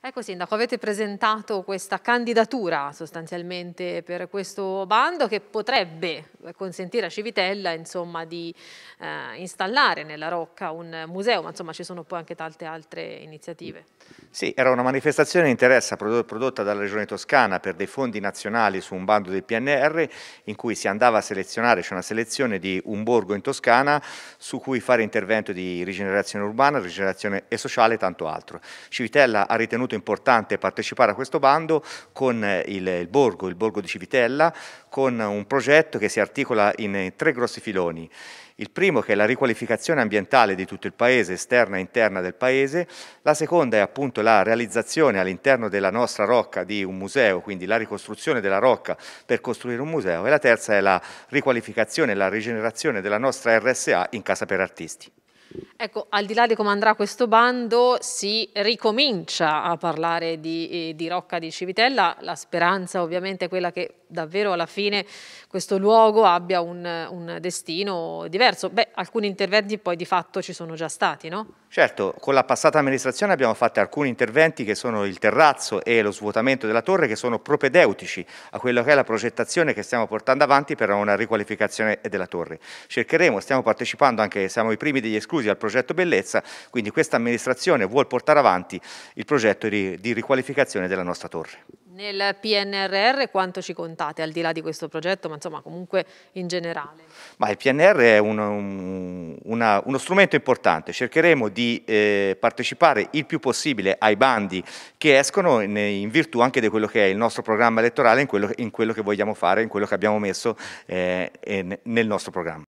Ecco Sindaco, avete presentato questa candidatura sostanzialmente per questo bando che potrebbe consentire a Civitella insomma, di eh, installare nella Rocca un museo, ma insomma ci sono poi anche tante altre iniziative. Sì, era una manifestazione di interesse prodotta dalla Regione Toscana per dei fondi nazionali su un bando del PNR in cui si andava a selezionare, c'è una selezione di un borgo in Toscana su cui fare intervento di rigenerazione urbana, rigenerazione e sociale e tanto altro. Civitella ha ritenuto ritenuto importante partecipare a questo bando con il, il borgo, il borgo di Civitella, con un progetto che si articola in tre grossi filoni. Il primo che è la riqualificazione ambientale di tutto il paese, esterna e interna del paese, la seconda è appunto la realizzazione all'interno della nostra rocca di un museo, quindi la ricostruzione della rocca per costruire un museo e la terza è la riqualificazione e la rigenerazione della nostra RSA in casa per artisti. Ecco, al di là di come andrà questo bando, si ricomincia a parlare di, eh, di, Rocca di Civitella, la speranza ovviamente è quella che davvero alla fine questo luogo abbia un, un destino diverso. Beh, alcuni interventi poi di fatto ci sono già stati, no? Certo, con la passata amministrazione abbiamo fatto alcuni interventi che sono il terrazzo e lo svuotamento della torre che sono propedeutici a quello che è la progettazione che stiamo portando avanti per una riqualificazione della torre. Cercheremo, stiamo partecipando anche, siamo i primi degli esclusi al progetto Bellezza, quindi questa amministrazione vuole portare avanti il progetto di, di riqualificazione della nostra torre. Nel PNRR quanto ci contate, al di là di questo progetto, ma insomma comunque in generale? Ma il PNR è un, un, una, uno strumento importante, cercheremo di eh, partecipare il più possibile ai bandi che escono in, in, virtù anche di quello che è il nostro programma elettorale, in quello, in quello che vogliamo fare, in quello che abbiamo messo eh, nel nostro programma.